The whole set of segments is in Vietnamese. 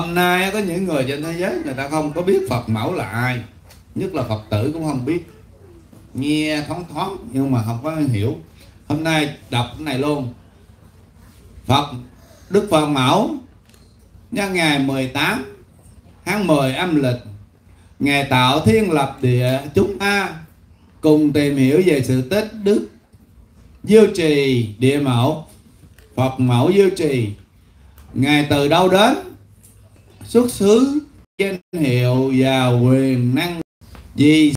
hôm nay có những người trên thế giới người ta không có biết phật mẫu là ai. Nhất là phật tử cũng không biết. Nghe thoáng thoáng nhưng mà không có hiểu. Hôm nay đọc cái này luôn. Phật, đức phật mẫu nhân ngày 18 tháng 10 âm lịch ngày tạo thiên lập địa chúng ta cùng tìm hiểu về sự tích đức diêu trì địa mẫu. Phật mẫu diêu trì, ngài từ đâu đến? Xuất xứ, danh hiệu và quyền năng. Gì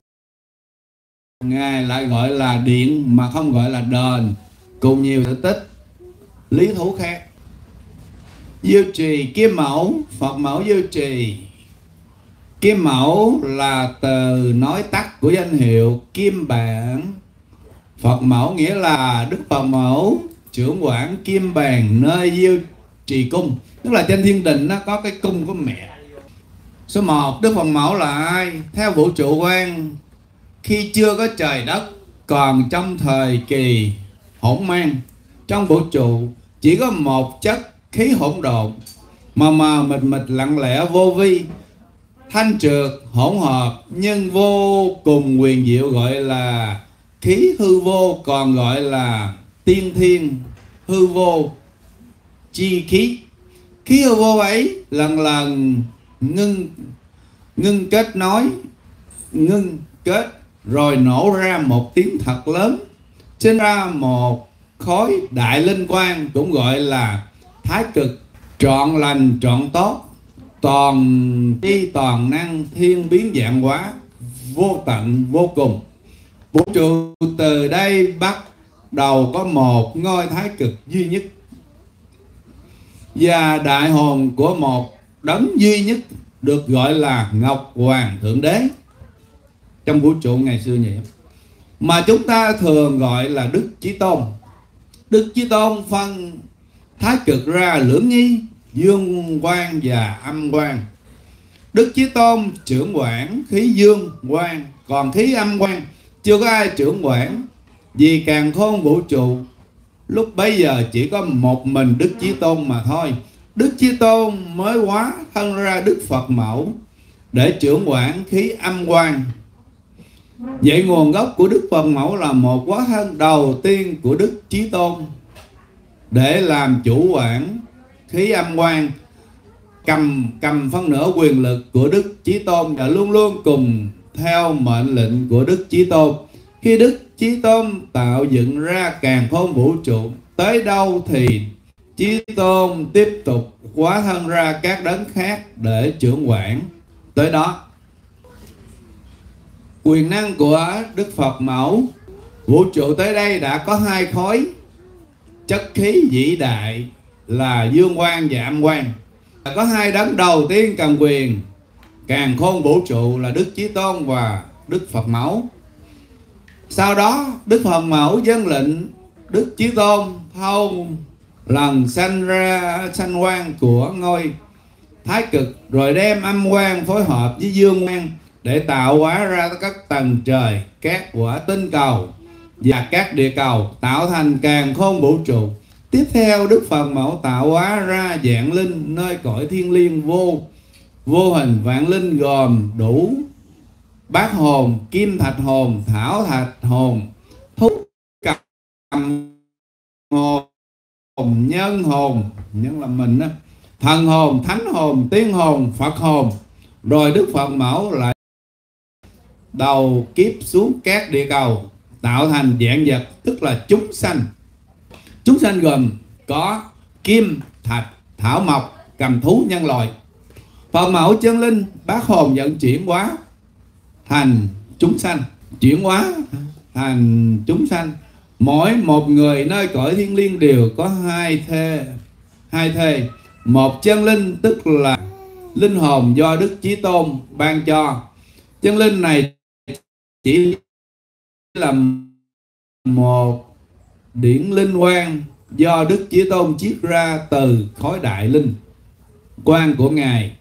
ngài lại gọi là điện mà không gọi là đền. Cùng nhiều sự tích, lý thú khác. Diêu trì kim mẫu, phật mẫu diêu trì. Kim mẫu là từ nói tắt của danh hiệu kim bản phật mẫu nghĩa là đức phật mẫu, trưởng quản kim bàn nơi diêu trì cung. Tức là trên thiên đình nó có cái cung của mẹ. Số 1 đức phật mẫu là ai? Theo vũ trụ quan, khi chưa có trời đất, còn trong thời kỳ hỗn mang. Trong vũ trụ, chỉ có một chất khí hỗn độn, mà mờ mịt mịt, lặng lẽ, vô vi, thanh trượt, hỗn hợp, nhưng vô cùng quyền diệu gọi là khí hư vô, còn gọi là tiên thiên hư vô chi khí. Khí hư vô ấy lần lần ngưng ngưng kết nói, ngưng kết rồi nổ ra một tiếng thật lớn. Sinh ra một khối đại linh quang cũng gọi là thái cực. Trọn lành, trọn tốt, toàn tri toàn năng, thiên biến dạng hóa, vô tận, vô cùng. Vũ trụ từ đây bắt đầu có một ngôi thái cực duy nhất và đại hồn của một đấng duy nhất được gọi là Ngọc Hoàng Thượng Đế. Trong vũ trụ ngày xưa vậy mà chúng ta thường gọi là Đức Chí Tôn. Đức Chí Tôn phân thái cực ra lưỡng nghi dương quan và âm quan, Đức Chí Tôn trưởng quản khí dương quan còn khí âm quan chưa có ai trưởng quản vì càng khôn vũ trụ lúc bấy giờ chỉ có một mình Đức Chí Tôn mà thôi Đức Chí Tôn mới hóa thân ra Đức Phật mẫu để trưởng quản khí âm quan Vậy nguồn gốc của Đức Phật mẫu là một hóa thân đầu tiên của Đức Chí Tôn để làm chủ quản khí âm quan cầm cầm phân nửa quyền lực của Đức Chí Tôn và luôn luôn cùng theo mệnh lệnh của Đức Chí Tôn. Khi Đức Chí Tôn tạo dựng ra càng khôn vũ trụ, tới đâu thì Chí Tôn tiếp tục hóa thân ra các đấng khác để trưởng quản tới đó. Quyền năng của Đức Phật Mẫu, Vũ trụ tới đây đã có hai khối chất khí vĩ đại là dương quan và âm quan Có hai đấng đầu tiên cầm quyền, càng khôn vũ trụ là Đức Chí Tôn và Đức Phật Mẫu. Sau đó, Đức Phật Mẫu dân lệnh Đức Chí Tôn thâu lần sanh ra sanh quan của ngôi thái cực, rồi đem âm quan phối hợp với dương quan để tạo hóa ra các tầng trời, các quả tinh cầu và các địa cầu, tạo thành càng khôn vũ trụ. Tiếp theo, đức phật mẫu tạo hóa ra dạng linh, nơi cõi thiên liêng vô vô hình vạn linh gồm đủ bát hồn, kim thạch hồn, thảo thạch hồn thúc cầm hồn hồn nhân hồn, nhân là mình đó thần hồn, thánh hồn, tiên hồn, phật hồn. Rồi đức phật mẫu lại đầu kiếp xuống các địa cầu, tạo thành dạng vật, tức là chúng sanh. Chúng sanh gồm có kim thạch, thảo mộc, cầm thú nhân loại. Phật mẫu chân linh, bác hồn vận chuyển hóa thành chúng sanh, chuyển hóa thành chúng sanh. Mỗi một người nơi cõi thiên liêng đều có hai thê hai thê một chân linh tức là linh hồn do đức chí tôn ban cho. Chân linh này chỉ là một điển linh quan do đức chí tôn chiết ra từ khối đại linh quan của ngài.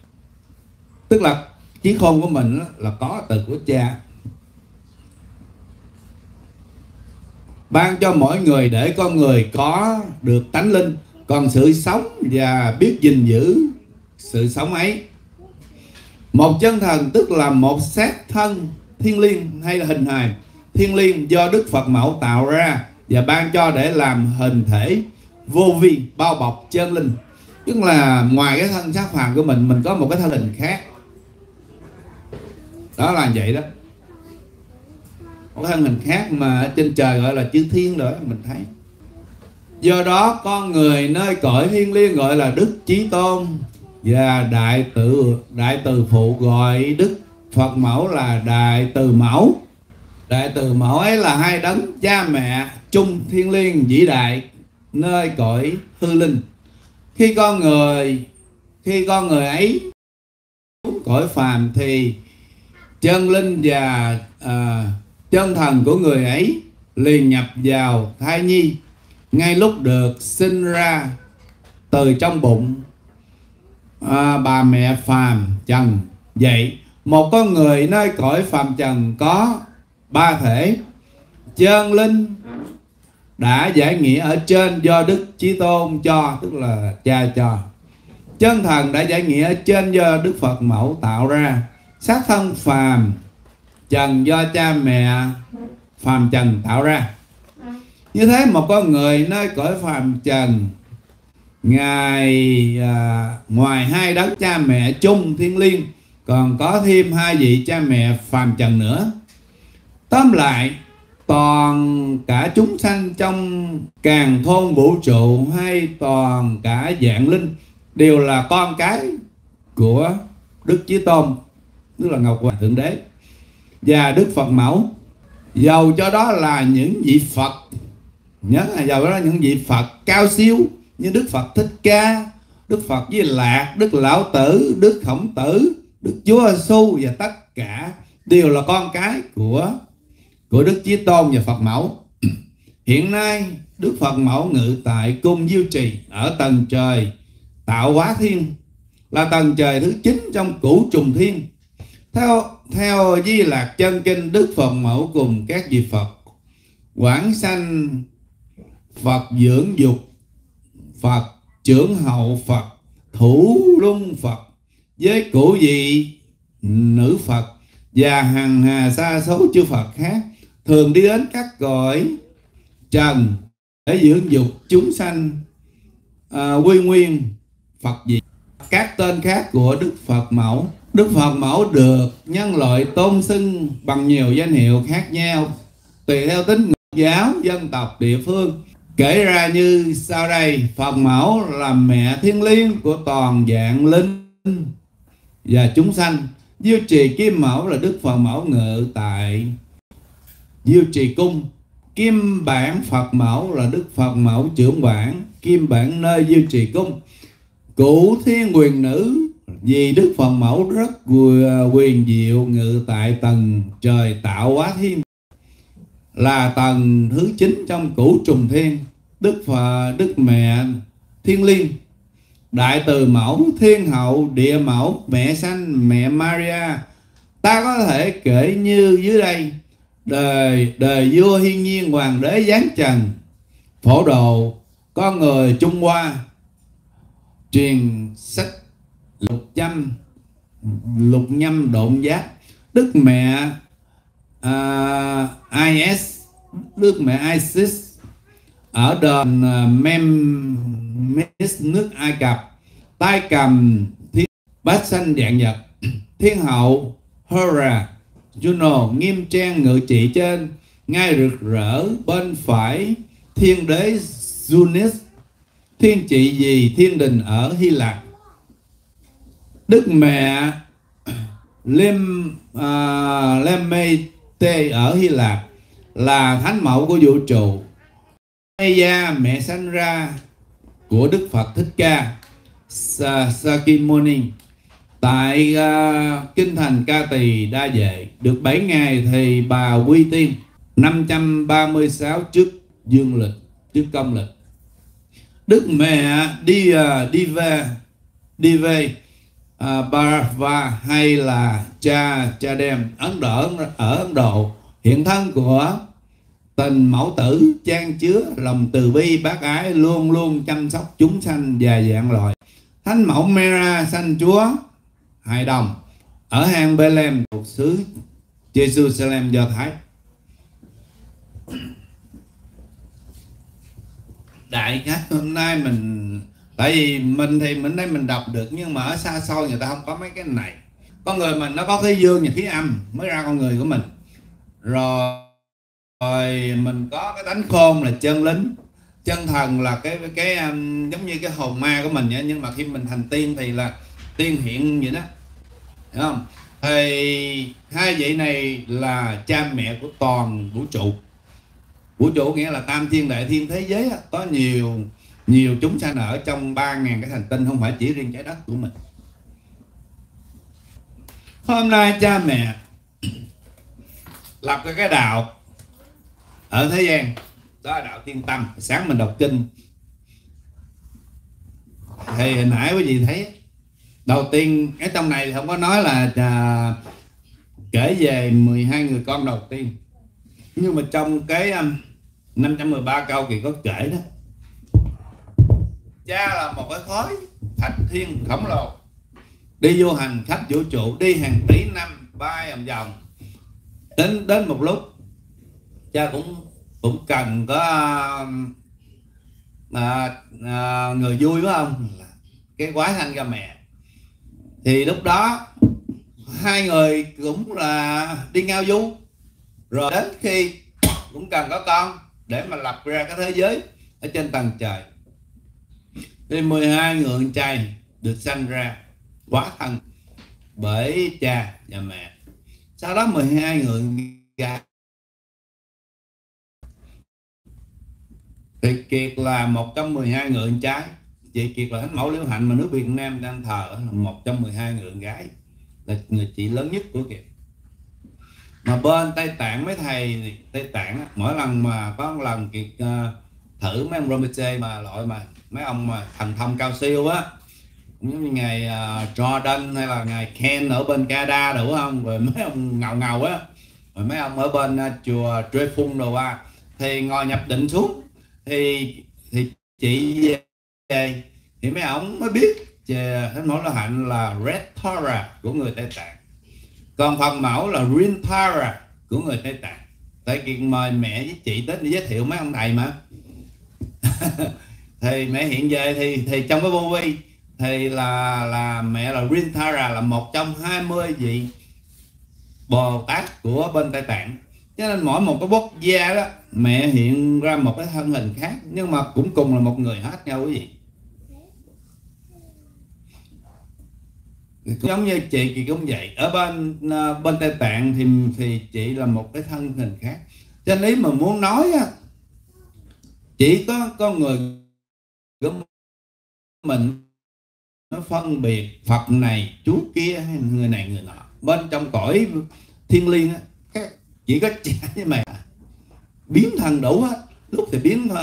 Tức là trí khôn của mình là có từ của cha. Ban cho mỗi người để con người có được tánh linh, còn sự sống và biết gìn giữ sự sống ấy. Một chân thần tức là một xác thân thiên liêng hay là hình hài thiên liêng do đức phật mẫu tạo ra và ban cho để làm hình thể vô vi, bao bọc chân linh. Tức là ngoài cái thân xác phàm của mình mình có một cái thân hình khác đó là vậy đó. Một thân hình khác mà trên trời gọi là chư thiên rồi mình thấy. Do đó con người nơi cõi thiên liêng gọi là đức chí tôn. Và đại tự, đại từ phụ gọi đức phật mẫu là đại từ mẫu. Đại từ mẫu ấy là hai đấng cha mẹ chung thiên liêng vĩ đại nơi cõi hư linh. Khi con người, khi con người ấy cõi phàm thì chân linh và à, chân thần của người ấy liền nhập vào thai nhi ngay lúc được sinh ra từ trong bụng. À, bà mẹ phàm trần vậy một con người nơi cõi phàm trần có ba thể chân linh đã giải nghĩa ở trên do đức chí tôn cho tức là cha cho. Chân thần đã giải nghĩa ở trên do đức phật mẫu tạo ra xác thân phàm trần do cha mẹ phàm trần tạo ra. Như thế một con người nơi cõi phàm trần ngài à, ngoài hai đấng cha mẹ chung thiên liêng còn có thêm hai vị cha mẹ phàm trần nữa. Tóm lại toàn cả chúng sanh trong càng thôn vũ trụ hay toàn cả dạng linh đều là con cái của đức chí tôn tức là ngọc hoàng thượng đế. Và đức phật mẫu dầu cho đó là những vị phật. Nhớ là dầu đó là những vị phật cao siêu như đức phật thích ca, đức phật di lạc, đức lão tử, đức khổng tử, đức chúa giêsu và tất cả đều là con cái của của đức chí tôn và phật mẫu. Hiện nay, đức phật mẫu ngự tại cung diêu trì ở tầng trời tạo hóa thiên, là tầng trời thứ chín trong cửu trùng thiên theo theo di lạc chân kinh đức phật mẫu cùng các vị phật quảng sanh phật dưỡng dục phật trưởng hậu phật thủ luân phật với cụ vị nữ phật và hàng hà sa số chư phật khác thường đi đến các cõi trần để dưỡng dục chúng sanh à, quy nguyên phật gì các tên khác của đức phật mẫu đức phật mẫu được nhân loại tôn xưng bằng nhiều danh hiệu khác nhau, tùy theo tính giáo, dân tộc, địa phương. Kể ra như sau đây, phật mẫu là mẹ thiên liêng của toàn dạng linh và chúng sanh. Diêu trì kim mẫu là đức phật mẫu ngự tại diêu trì cung. Kim bản phật mẫu là đức phật mẫu trưởng bản, kim bản nơi diêu trì cung. Cụ thiên quyền nữ vì đức phật mẫu rất à, quyền diệu ngự tại tầng trời tạo hóa thiên. Là tầng thứ chín trong cửu trùng thiên. Đức phật à, đức mẹ thiên liên đại từ mẫu thiên hậu, địa mẫu mẹ sanh, mẹ maria. Ta có thể kể như dưới đây. Đời đời vua hiên nhiên hoàng đế giáng trần. Phổ đồ con người trung hoa. Truyền sách chăm châm lục nhâm độn giác. Đức mẹ à, uh, is đức mẹ isis. Ở đền à, Memphis nước ai cập. Tay cầm thiên bát xanh dạng nhật thiên hậu hera Juno nghiêm trang ngự trị trên. Ngay rực rỡ bên phải thiên đế Junis. Thiên trị gì? Thiên đình ở Hy Lạp. Đức mẹ Lem à, uh, Lemete ở Hy Lạp là thánh mẫu của vũ trụ. Maya mẹ sanh ra của Đức Phật Thích Ca sakimoni tại uh, kinh thành Ca Tỳ Đa Vệ được 7 ngày thì bà quy tiên 536 trước dương lịch trước công lịch. Đức mẹ đi uh, đi về đi về À, uh, Bharava hay là cha cha đem Ấn Độ ở Ấn Độ. Hiện thân của tình mẫu tử trang chứa lòng từ bi bác ái luôn luôn chăm sóc chúng sanh và dạng loài. Thánh mẫu Mera sanh chúa hài đồng. Ở hang Bethlehem thuộc xứ Jerusalem do Thái. Đại khái hôm nay mình tại vì mình thì mình đây mình đọc được nhưng mà ở xa xôi người ta không có mấy cái này. Con người mình nó có cái dương và khí âm mới ra con người của mình. Rồi rồi mình có cái tánh khôn là chân lính. Chân thần là cái cái um, giống như cái hồn ma của mình vậy nhưng mà khi mình thành tiên thì là tiên hiện vậy đó. Hiểu không? Thì hai vị này là cha mẹ của toàn vũ trụ. Vũ trụ nghĩa là tam thiên đại thiên thế giới có nhiều nhiều chúng sanh ở trong ba ngàn cái hành tinh không phải chỉ riêng trái đất của mình. Hôm nay cha mẹ lập cái cái đạo ở thế gian đó là đạo tiên tâm. Sáng mình đọc kinh thì hồi nãy quý vị thấy đầu tiên cái trong này không có nói là à, kể về 12 người con đầu tiên. Nhưng mà trong cái um, 513 câu thì có kể đó cha là một cái khối thạch thiên khổng lồ. Đi vô hành khách vũ trụ đi hàng tỷ năm bay vòng vòng. Đến đến một lúc cha cũng cũng cần có um, à, à, người vui phải không? Cái quái thanh ra mẹ. Thì lúc đó hai người cũng là đi ngao du. Rồi đến khi cũng cần có con để mà lập ra cái thế giới ở trên tầng trời thì 12 người con trai được sanh ra quá thân bởi cha và mẹ. Sau đó 12 người gái thì Kiệt là một trong 12 người con trai. Chị Kiệt là thánh mẫu liễu hạnh mà nước Việt Nam đang thờ là một trong 12 người con gái là người chị lớn nhất của Kiệt. Mà bên Tây Tạng mấy thầy Tây Tạng mỗi lần mà có một lần Kiệt uh, thử mấy ông Romite mà loại mà mấy ông mà thần thông cao siêu á. Giống như ngày uh, Jordan hay là ngày Ken ở bên Canada đủ không? Rồi mấy ông ngầu ngầu á. Rồi mấy ông ở bên uh, chùa Trê Phung đồ qua, thì ngồi nhập định xuống. Thì thì chị về. Thì mấy ông mới biết thánh mẫu la hạnh là Red Tara của người Tây Tạng. Còn phần mẫu là Green Tara của người Tây Tạng. Tại kiện mời mẹ với chị đến để giới thiệu mấy ông thầy mà. thì mẹ hiện về thì thì trong cái vô vi, thì là là mẹ là Rintara là một trong 20 vị Bồ Tát của bên Tây Tạng. Cho nên mỗi một cái quốc gia đó, mẹ hiện ra một cái thân hình khác, nhưng mà cũng cùng là một người hết nhau quý vị. Giống như chị thì cũng vậy. Ở bên ờ, bên tây tạng thì thì chị là một cái thân hình khác. Cho nên ý mà muốn nói á, chỉ có con người của mình nó phân biệt phật này chú kia hay người này người nọ. Bên trong cõi thiên liêng á chỉ có trẻ với mẹ. Biến thần đủ hết. Lúc thì biến uh,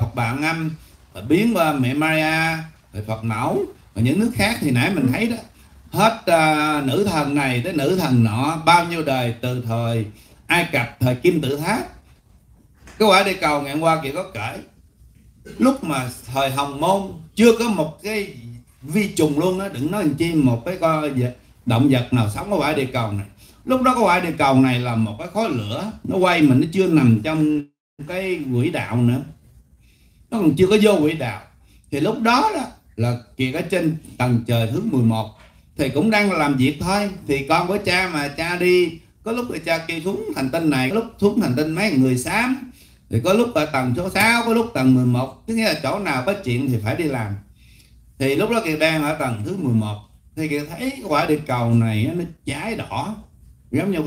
phật Bà Ngâm biến uh, mẹ maria rồi phật mẫu và những nước khác thì nãy mình thấy đó. Hết uh, nữ thần này tới nữ thần nọ bao nhiêu đời từ thời ai cập thời kim tự tháp. Cái quả địa cầu ngày hôm qua chỉ có kể lúc mà thời hồng môn, chưa có một cái vi trùng luôn đó, đừng nói làm chi, một cái con động vật nào sống ở quả địa cầu này. Lúc đó có quả địa cầu này là một cái khối lửa, nó quay mà nó chưa nằm trong cái quỹ đạo nữa. Nó còn chưa có vô quỹ đạo. Thì lúc đó đó là kiệt ở trên tầng trời thứ 11 thì cũng đang làm việc thôi. Thì con với cha mà, cha đi. Có lúc thì cha kêu xuống hành tinh này, có lúc xuống hành tinh mấy người xám thì có lúc ở tầng số 6 có lúc tầng 11 tức nghĩa là chỗ nào có chuyện thì phải đi làm. Thì lúc đó kiệt đang ở tầng thứ 11 thì kiệt thấy quả địa cầu này nó cháy đỏ. Giống như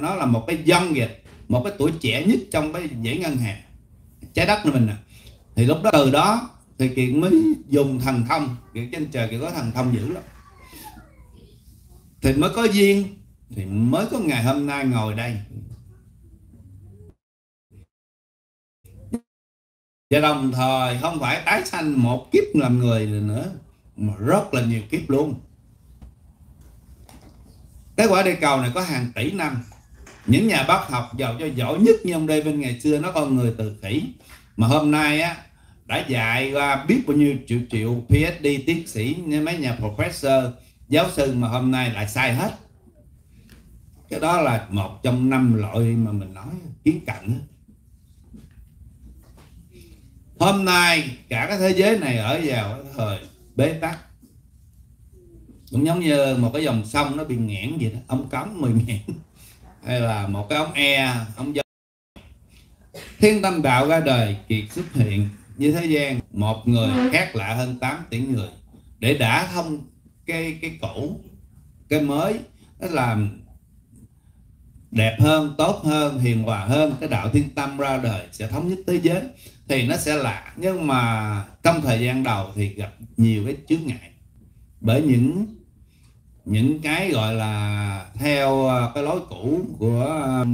nó là một cái dân vậy một cái tuổi trẻ nhất trong cái dãy ngân hàng. Trái đất của mình à. thì lúc đó, từ đó thì kiện mới dùng thần thông. Kiệt trên trời kiện có thần thông dữ lắm. Thì mới có duyên, thì mới có ngày hôm nay ngồi đây. Và đồng thời không phải tái sanh một kiếp làm người nữa, mà rất là nhiều kiếp luôn. Cái quả địa cầu này có hàng tỷ năm. Những nhà bác học giàu cho giỏi nhất như ông đây bên ngày xưa, nó con người từ khỉ. Mà hôm nay á, đã dạy qua biết bao nhiêu triệu triệu PhD tiến sĩ, như mấy nhà professor, giáo sư mà hôm nay lại sai hết. Cái đó là một trong năm loại mà mình nói, kiến cạnh hôm nay cả cái thế giới này ở vào cái thời bế tắc. Cũng giống như một cái dòng sông nó bị nghẽn vậy đó ống cống mười nghẽn hay là một cái ống e ống dâu thiên tâm đạo ra đời, kiệt xuất hiện. Như thế gian, một người khác lạ hơn 8 tỷ người. Để đã thông cái cái cũ, cái mới, nó làm đẹp hơn, tốt hơn, hiền hòa hơn, cái đạo thiên tâm ra đời sẽ thống nhất thế giới thì nó sẽ lạ. Nhưng mà trong thời gian đầu thì gặp nhiều cái chướng ngại. Bởi những những cái gọi là theo ờ, cái lối cũ của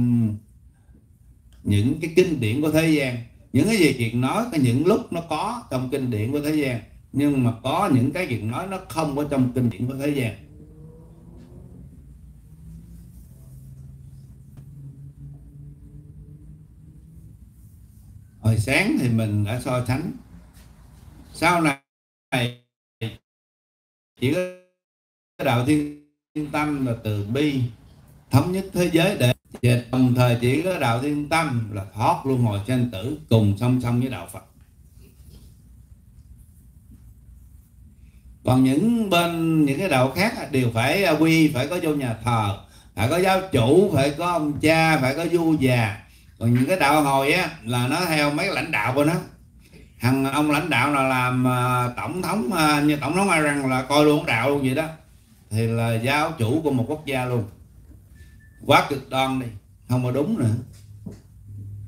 những cái kinh điển của thế gian. Những cái gì chuyện nói, có những lúc nó có trong kinh điển của thế gian, nhưng mà có những cái chuyện nói nó không có trong kinh điển của thế gian. Hồi sáng thì mình đã so sánh. Sau này chỉ có đạo thiên tâm là từ bi, thống nhất thế giới để và đồng thời chỉ có đạo thiên tâm là thoát luân hồi sanh tử, cùng song song với đạo phật. Còn những bên, những cái đạo khác đều phải à, quy, phải có vô nhà thờ, phải có giáo chủ, phải có ông cha, phải có vua già còn những cái đạo hồi á, là nó theo mấy lãnh đạo của nó. Thằng ông lãnh đạo nào làm à, tổng thống à, như tổng thống Iran là coi luôn đạo luôn vậy đó. Thì là giáo chủ của một quốc gia luôn. Quá cực đoan đi, không có đúng nữa.